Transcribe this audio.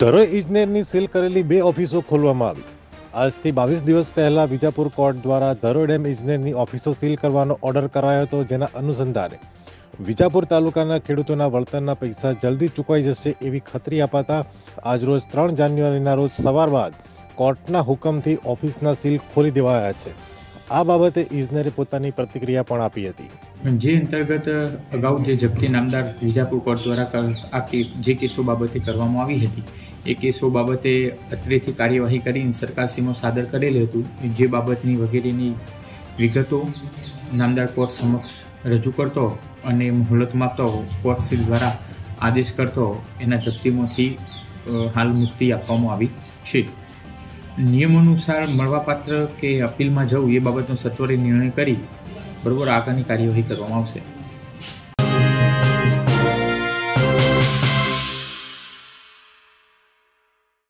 Dharoi ઇજનેરની seal કરેલી બે ઓફિસો ખોલવામાં આવી. આજથી બાવીસ દિવસ પહેલા વિજાપુર કોર્ટ દ્વારા ધરોઈ ડેમ ઇજનેરની ઓફિસો સીલ કરવાનો ઓર્ડર કરાયો હતો જેના અનુસંધાને વિજાપુર તાલુકાના ખેડૂતોના વળતરના પૈસા જલ્દી ચૂકવાઈ જશે એવી ખાતરી અપાતા આજરોજ ત્રણ જાન્યુઆરીના રોજ સવાર બાદ કોર્ટના હુકમથી ઓફિસના સીલ ખોલી દેવાયા છે. આ બાબતે ઇઝનરે પોતાની પ્રતિક્રિયા પણ આપી હતી. જે અંતર્ગત અગાઉ જે જપ્તી નામદાર વિજાપુર કોર્ટ દ્વારા આ જે કેસો બાબતે કરવામાં આવી હતી, એ કેસો બાબતે અત્રેથી કાર્યવાહી કરીને સરકારશ્રીમાં સાદર કરેલું હતું. જે બાબતની વગેરેની વિગતો નામદાર કોર્ટ સમક્ષ રજૂ કરતો અને મોહલત માગતો કોર્ટશ્રી દ્વારા આદેશ કરતો, એના જપ્તીમાંથી હાલ મુક્તિ આપવામાં આવી છે. નિયમ અનુસાર મળવાપાત્ર કે અપીલમાં જવું એ બાબતનો સત્વરે નિર્ણય કરી બરોબર આગળની કાર્યવાહી કરવામાં આવશે.